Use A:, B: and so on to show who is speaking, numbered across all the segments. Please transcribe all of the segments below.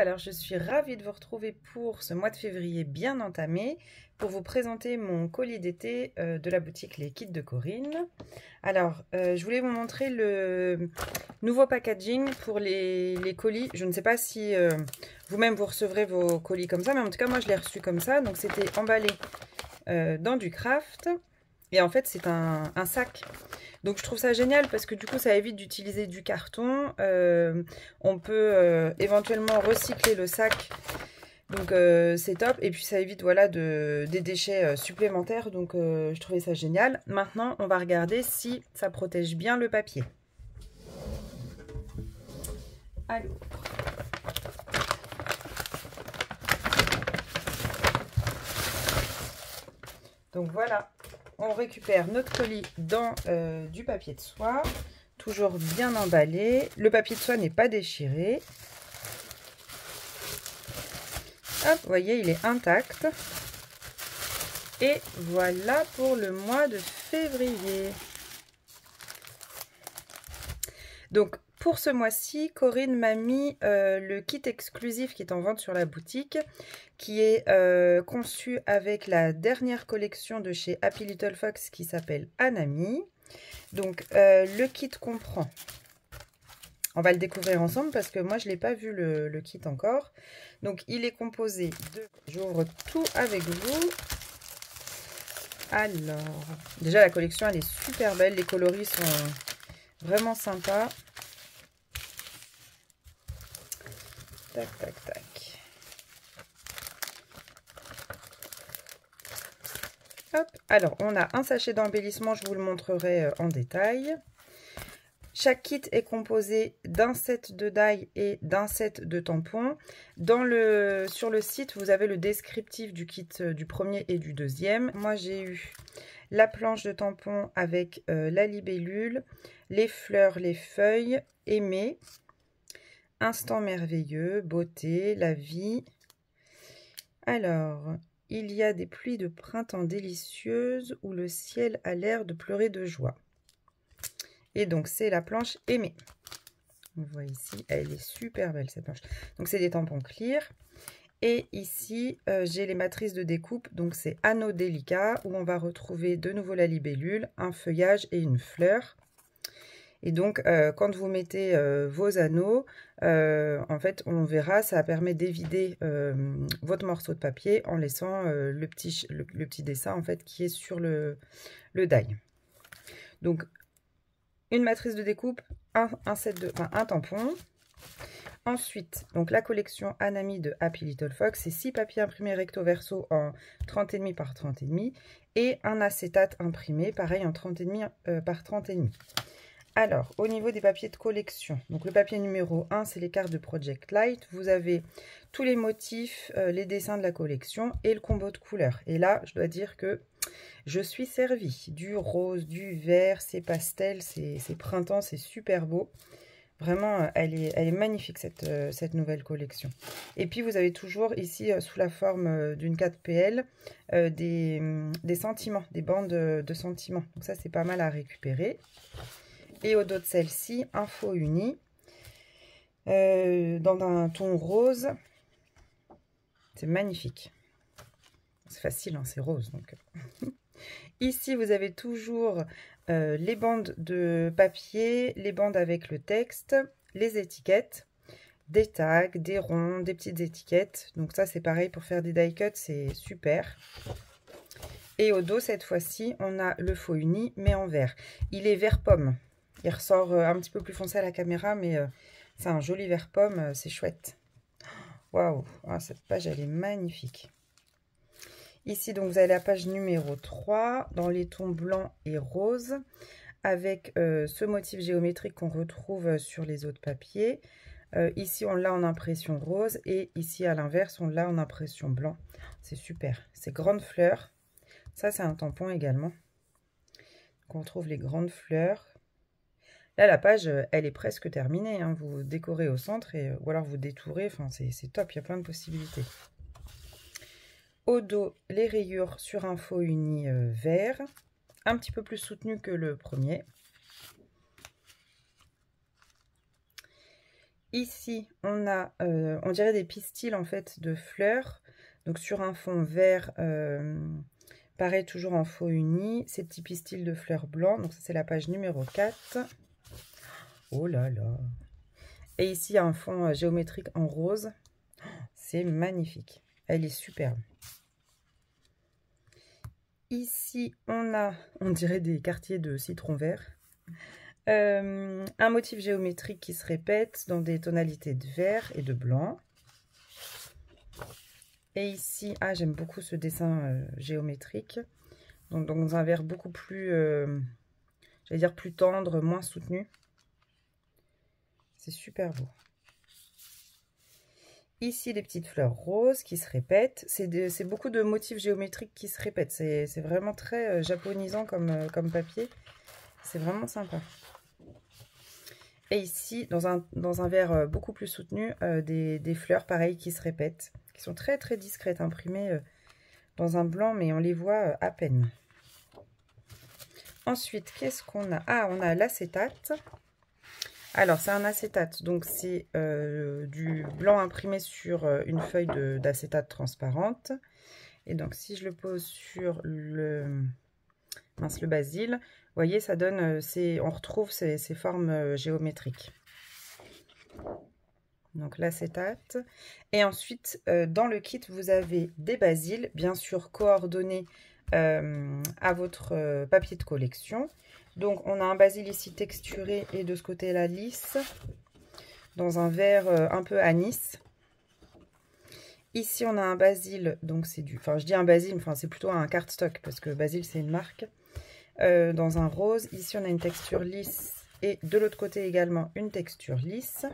A: alors je suis ravie de vous retrouver pour ce mois de février bien entamé pour vous présenter mon colis d'été euh, de la boutique Les Kits de Corinne. Alors, euh, je voulais vous montrer le nouveau packaging pour les, colis. Je ne sais pas si euh, vous-même vous recevrez vos colis comme ça, mais en tout cas moi je l'ai reçu comme ça. Donc c'était emballé dans du craft et en fait c'est un sac donc je trouve ça génial parce que du coup ça évite d'utiliser du carton. Euh, on peut euh, éventuellement recycler le sac. Donc euh, c'est top. Et puis ça évite voilà, de, des déchets supplémentaires. Donc je trouvais ça génial. Maintenant on va regarder si ça protège bien le papier. Alors. Donc voilà, on récupère notre colis dans euh, du papier de soie, toujours bien emballé. Le papier de soie n'est pas déchiré. Hop, vous voyez, il est intact. Et voilà pour le mois de février. Donc, pour ce mois-ci, Corinne m'a mis euh, le kit exclusif qui est en vente sur la boutique, qui est euh, conçu avec la dernière collection de chez Happy Little Fox qui s'appelle Anami. Donc, euh, le kit comprend... On va le découvrir ensemble parce que moi, je ne l'ai pas vu le, le, kit encore. Donc, il est composé de... J'ouvre tout avec vous. Alors, déjà, la collection, elle est super belle. Les coloris sont vraiment sympas. Alors, on a un sachet d'embellissement, je vous le montrerai euh, en détail. Chaque kit est composé d'un set de die et d'un set de tampons. Sur le site, vous avez le descriptif du kit euh, du premier et du deuxième. Moi, j'ai eu la planche de tampons avec euh, la libellule, les fleurs, les feuilles, aimées, Instant merveilleux, beauté, la vie. Alors, il y a des pluies de printemps délicieuses où le ciel a l'air de pleurer de joie. Et donc, c'est la planche aimée. Vous voyez ici, elle est super belle cette planche. Donc, c'est des tampons clear. Et ici, euh, j'ai les matrices de découpe. Donc, c'est anneau délicat où on va retrouver de nouveau la libellule, un feuillage et une fleur. Et donc, euh, quand vous mettez euh, vos anneaux, euh, en fait, on verra, ça permet d'évider votre morceau de papier en laissant le, petit, le, petit dessin en fait qui est sur le, le die. Donc, une matrice de découpe, un, set de, un tampon. Ensuite, donc la collection Anami de Happy Little Fox, c'est 6 papiers imprimés recto verso en 30,5 par 30,5 et un acétate imprimé, pareil en 30,5 par 30,5. Alors, au niveau des papiers de collection, donc le papier numéro 1, c'est les cartes de Project Light. Vous avez tous les motifs, euh, les dessins de la collection et le combo de couleurs. Et là, je dois dire que je suis servie. Du rose, du vert, c'est pastel, c'est printemps, c'est super beau. Vraiment, euh, elle est, magnifique, cette, euh, cette, nouvelle collection. Et puis, vous avez toujours ici, sous la forme d'une 4PL, des, des sentiments, des bandes de sentiments. Donc ça, c'est pas mal à récupérer. Et au dos de celle-ci, info uni. Euh, dans un ton rose. C'est magnifique. C'est facile, hein, c'est rose. Donc. Ici, vous avez toujours euh, les bandes de papier, les bandes avec le texte, les étiquettes, des tags, des ronds, des petites étiquettes. Donc ça, c'est pareil pour faire des die cuts, c'est super. Et au dos, cette fois-ci, on a le faux uni, mais en vert. Il est vert pomme. Il ressort euh, un petit peu plus foncé à la caméra, mais euh, c'est un joli vert pomme, euh, c'est chouette. Waouh, ah, cette page, elle est magnifique. Ici, donc, vous avez la page numéro 3, dans les tons blancs et roses, avec ce motif géométrique qu'on retrouve sur les autres papiers. ici, on l'a en impression rose, et ici, à l'inverse, on l'a en impression blanc. C'est super. C'est grandes fleurs. Ça, c'est un tampon également. on trouve les grandes fleurs. La page, euh, elle est presque terminée. Hein. Vous décorez au centre et, euh, ou alors vous détourez. Enfin, c'est top, il y a plein de possibilités. Au dos, les rayures sur un faux uni euh, vert, un petit peu plus soutenu que le premier. Ici, on a, on dirait des pistils en fait de fleurs. Donc sur un fond vert, pareil toujours en faux uni, ces petits pistils de fleurs blancs. Donc ça c'est la page numéro 4. Oh là là Et ici, un fond géométrique en rose. C'est magnifique. Elle est superbe. Ici, on a, on dirait des quartiers de citron vert. Euh, un motif géométrique qui se répète dans des tonalités de vert et de blanc. Et ici, ah j'aime beaucoup ce dessin euh, géométrique. Donc dans un vert beaucoup plus, euh, j'allais dire plus tendre, moins soutenu. C'est super beau. Ici, les petites fleurs roses qui se répètent. C'est beaucoup de motifs géométriques qui se répètent. C'est vraiment très euh, japonisant comme, euh, comme papier. C'est vraiment sympa. Et ici, dans un, dans un verre euh, beaucoup plus soutenu, des, fleurs pareilles qui se répètent. Qui sont très très discrètes, imprimées dans un blanc, mais on les voit à peine. Ensuite, qu'est-ce qu'on a? Ah, on a l'acétate. Alors, c'est un acétate, donc c'est euh, du blanc imprimé sur euh, une feuille d'acétate transparente. Et donc, si je le pose sur le, mince, le basil, vous voyez, ça donne, euh, on retrouve ces, formes géométriques. Donc, l'acétate. Et ensuite, dans le kit, vous avez des basiles, bien sûr coordonnés à votre papier de collection. Donc, on a un basil ici texturé et de ce côté-là lisse, dans un verre euh, un peu anis. Ici, on a un basil, donc c'est du... Enfin, je dis un basil, enfin, c'est plutôt un cardstock, parce que basil, c'est une marque. Euh, dans un rose. Ici, on a une texture lisse et de l'autre côté également une texture lisse.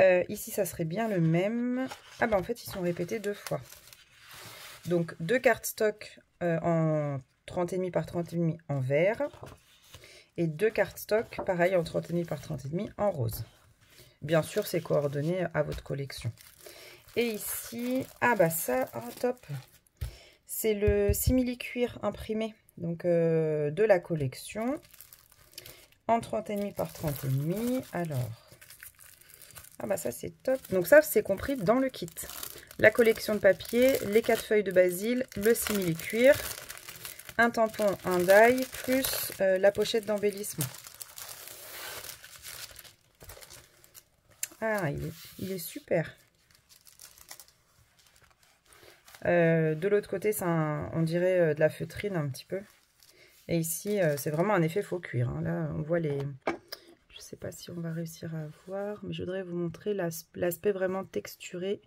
A: Euh, ici, ça serait bien le même. Ah ben, en fait, ils sont répétés deux fois. Donc, deux cardstock en 30,5 par 30,5 en vert. Et deux cartes stock, pareil, en 30,5 par 30,5 en rose. Bien sûr, c'est coordonné à votre collection. Et ici, ah bah ça, oh top C'est le simili-cuir imprimé donc euh, de la collection en 30,5 par 30,5. Alors, ah bah ça c'est top. Donc ça c'est compris dans le kit. La collection de papier, les quatre feuilles de basil, le simili-cuir un tampon, un die, plus euh, la pochette d'embellissement. Ah, il est, super. Euh, de l'autre côté, on dirait euh, de la feutrine un petit peu. Et ici, c'est vraiment un effet faux cuir. Hein. Là, on voit les... Je ne sais pas si on va réussir à voir, mais je voudrais vous montrer l'aspect vraiment texturé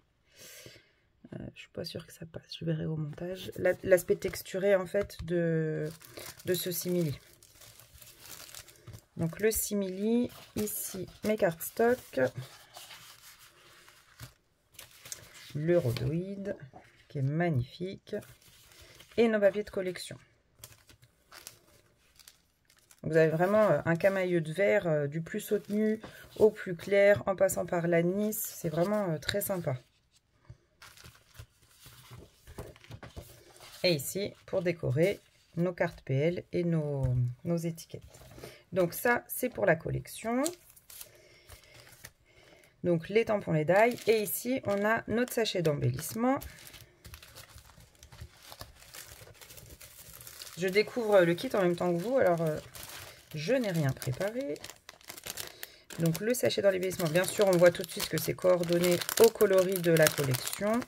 A: euh, je suis pas sûre que ça passe, je verrai au montage. L'aspect texturé en fait de, ce simili. Donc le simili, ici mes cartes stock, le rhodoïde qui est magnifique et nos papiers de collection. Vous avez vraiment euh, un camailleux de verre euh, du plus soutenu au plus clair en passant par l'anis. C'est vraiment très sympa. Et ici, pour décorer nos cartes PL et nos, étiquettes. Donc ça, c'est pour la collection. Donc les tampons, les dailles. Et ici, on a notre sachet d'embellissement. Je découvre le kit en même temps que vous, alors euh, je n'ai rien préparé. Donc le sachet d'embellissement, bien sûr, on voit tout de suite que c'est coordonné au coloris de la collection.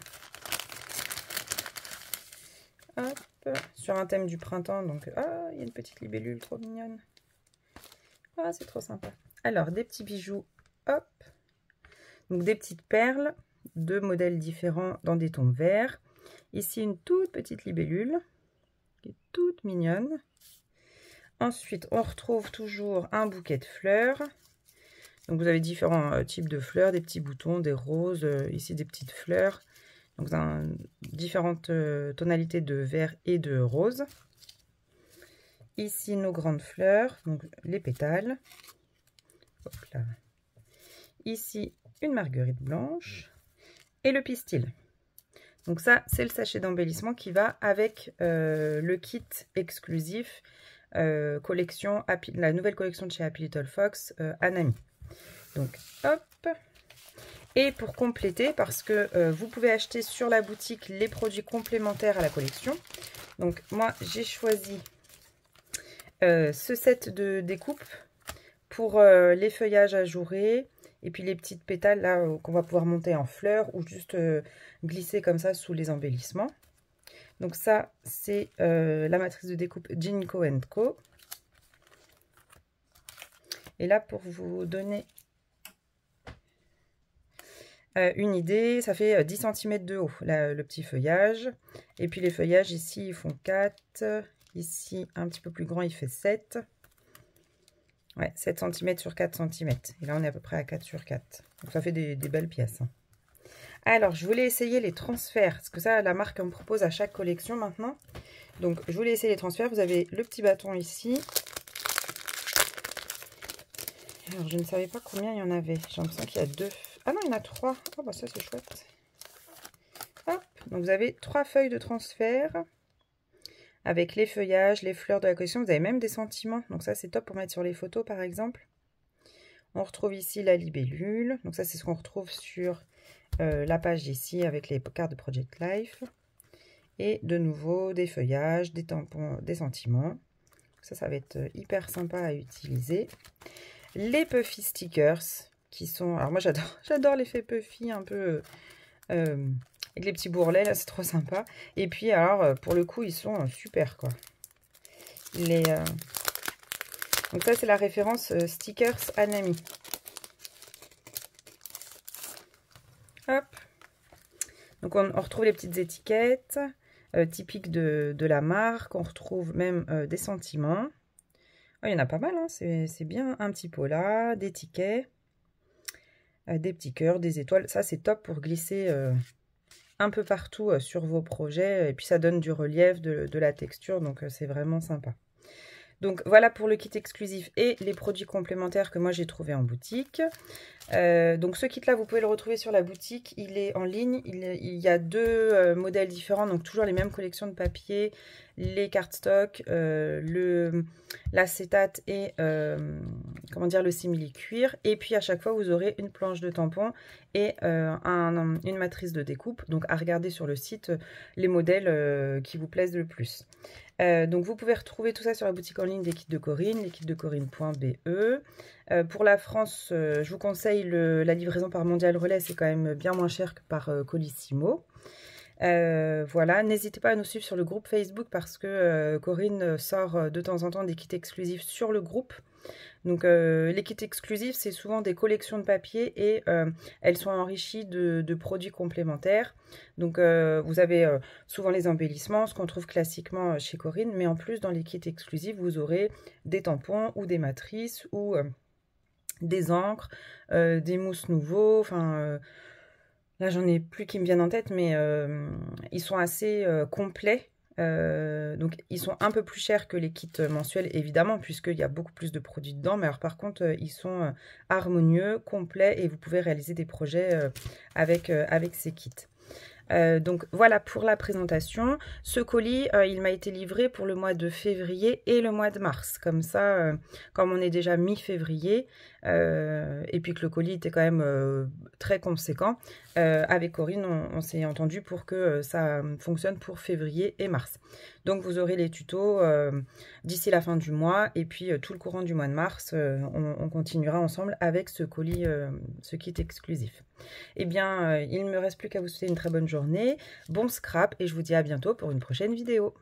A: Sur un thème du printemps. Donc, ah, il y a une petite libellule trop mignonne. Ah, c'est trop sympa. Alors, des petits bijoux, hop. Donc, des petites perles, deux modèles différents dans des tons verts. Ici, une toute petite libellule, qui est toute mignonne. Ensuite, on retrouve toujours un bouquet de fleurs. Donc, vous avez différents euh, types de fleurs, des petits boutons, des roses, euh, ici des petites fleurs, donc différentes euh, tonalités de vert et de rose. Ici nos grandes fleurs, donc les pétales. Ici une marguerite blanche et le pistil. Donc ça, c'est le sachet d'embellissement qui va avec euh, le kit exclusif euh, collection, la nouvelle collection de chez Happy Little Fox, Anami. Donc, hop. Et pour compléter, parce que euh, vous pouvez acheter sur la boutique les produits complémentaires à la collection. Donc, moi, j'ai choisi euh, ce set de découpe pour euh, les feuillages ajourés et puis les petites pétales là qu'on va pouvoir monter en fleurs ou juste glisser comme ça sous les embellissements. Donc ça, c'est la matrice de découpe Jinko Co. Et là, pour vous donner euh, une idée, ça fait 10 euh, cm de haut, le petit feuillage. Et puis les feuillages ici, ils font 4. Ici, un petit peu plus grand, il fait 7. Ouais, 7 cm sur 4 cm. Et là, on est à peu près à 4 sur 4. Donc ça fait des, belles pièces. Hein. Alors, je voulais essayer les transferts. Parce que ça, la marque me propose à chaque collection maintenant. Donc, je voulais essayer les transferts. Vous avez le petit bâton ici. Alors, je ne savais pas combien il y en avait. J'ai l'impression qu'il y a deux. Ah non, il y en a trois. Oh, bah ça, c'est chouette. Hop. Donc, vous avez trois feuilles de transfert avec les feuillages, les fleurs de la collection. Vous avez même des sentiments. Donc, ça, c'est top pour mettre sur les photos, par exemple. On retrouve ici la libellule. Donc, ça, c'est ce qu'on retrouve sur euh, la page ici avec les cartes de Project Life. Et de nouveau, des feuillages, des tampons, des sentiments. Ça, ça va être euh, hyper sympa à utiliser les Puffy stickers qui sont... Alors moi j'adore j'adore l'effet Puffy un peu euh, avec les petits bourrelets là, c'est trop sympa. Et puis alors euh, pour le coup ils sont euh, super quoi. Les, Donc ça c'est la référence stickers Anami. Hop. Donc on, retrouve les petites étiquettes typiques de, de, la marque. On retrouve même des sentiments. Ah, il y en a pas mal, hein. c'est bien. Un petit pot là, des tickets, euh, des petits cœurs, des étoiles. Ça, c'est top pour glisser euh, un peu partout euh, sur vos projets. Et puis, ça donne du relief, de, la texture, donc c'est vraiment sympa. Donc voilà pour le kit exclusif et les produits complémentaires que moi j'ai trouvé en boutique. Euh, donc ce kit là vous pouvez le retrouver sur la boutique, il est en ligne, il, y a deux euh, modèles différents, donc toujours les mêmes collections de papier, les cartes euh, le l'acétate et comment dire le simili cuir et puis à chaque fois vous aurez une planche de tampon et une matrice de découpe donc à regarder sur le site les modèles qui vous plaisent le plus. Euh, donc vous pouvez retrouver tout ça sur la boutique en ligne des kits de Corinne, les kits de Corinne.be. Euh, pour la France, euh, je vous conseille la livraison par Mondial Relais, c'est quand même bien moins cher que par Colissimo. Voilà, n'hésitez pas à nous suivre sur le groupe Facebook parce que Corinne sort de temps en temps des kits exclusifs sur le groupe. Donc euh, les kits exclusifs, c'est souvent des collections de papier et euh, elles sont enrichies de, produits complémentaires. Donc euh, vous avez souvent les embellissements, ce qu'on trouve classiquement chez Corinne, mais en plus dans les kits exclusifs, vous aurez des tampons ou des matrices ou des encres, des mousses nouveaux, enfin... Là, j'en ai plus qui me viennent en tête, mais ils sont assez complets euh, donc ils sont un peu plus chers que les kits mensuels évidemment puisqu'il y a beaucoup plus de produits dedans mais alors par contre euh, ils sont euh, harmonieux, complets et vous pouvez réaliser des projets avec ces kits. Euh, donc voilà pour la présentation. Ce colis, euh, il m'a été livré pour le mois de février et le mois de mars. Comme ça, euh, comme on est déjà mi-février, et puis que le colis était quand même très conséquent, avec Corinne, on, s'est entendu pour que ça fonctionne pour février et mars. Donc vous aurez les tutos d'ici la fin du mois, et puis tout le courant du mois de mars, on, on, continuera ensemble avec ce colis, ce kit exclusif. Eh bien, il ne me reste plus qu'à vous souhaiter une très bonne journée, bon scrap et je vous dis à bientôt pour une prochaine vidéo.